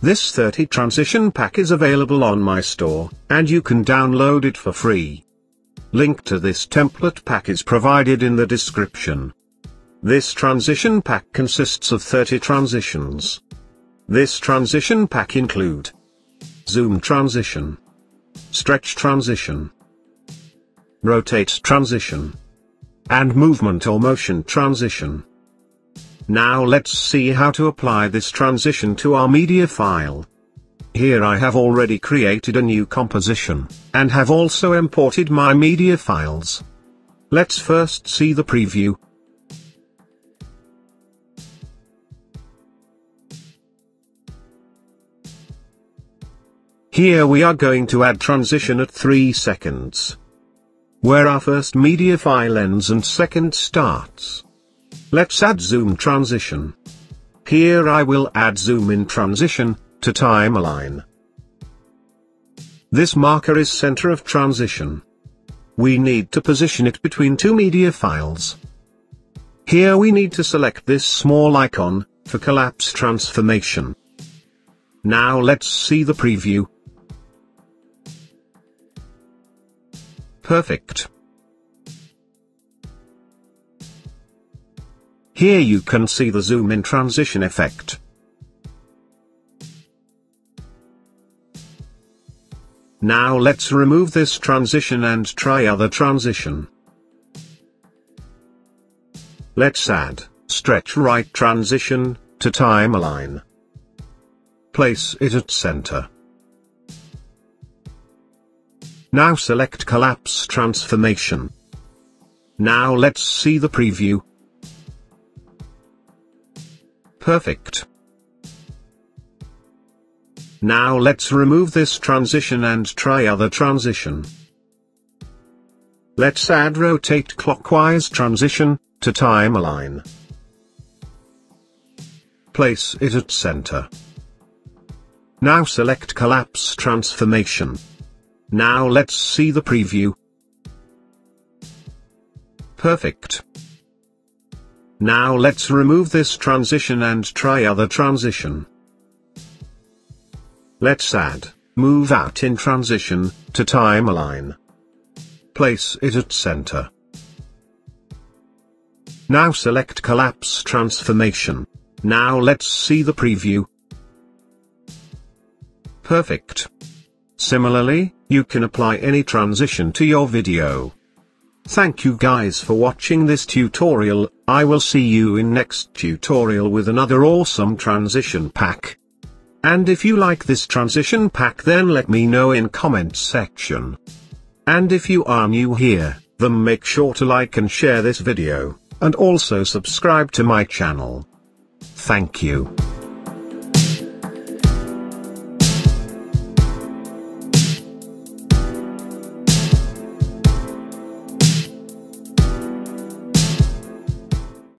This 30 transition pack is available on my store, and you can download it for free. Link to this template pack is provided in the description. This transition pack consists of 30 transitions. This transition pack include Zoom transition, Stretch transition, Rotate transition, and Movement or motion transition. Now let's see how to apply this transition to our media file. Here I have already created a new composition, and have also imported my media files. Let's first see the preview. Here we are going to add transition at 3 seconds. Where our first media file ends and second starts. Let's add zoom transition. Here I will add zoom in transition, to timeline. This marker is center of transition. We need to position it between two media files. Here we need to select this small icon, for collapse transformation. Now let's see the preview. Perfect. Here you can see the zoom in transition effect. Now let's remove this transition and try other transition. Let's add, stretch right transition, to timeline. Place it at center. Now select collapse transformation. Now let's see the preview. Perfect. Now let's remove this transition and try other transition. Let's add rotate clockwise transition, to timeline. Place it at center. Now select collapse transformation. Now let's see the preview. Perfect. Now let's remove this transition and try other transition. Let's add, move out in transition, to timeline. Place it at center. Now select collapse transformation. Now let's see the preview. Perfect. Similarly, you can apply any transition to your video. Thank you guys for watching this tutorial, I will see you in next tutorial with another awesome transition pack. And if you like this transition pack then let me know in comments section. And if you are new here, then make sure to like and share this video, and also subscribe to my channel. Thank you.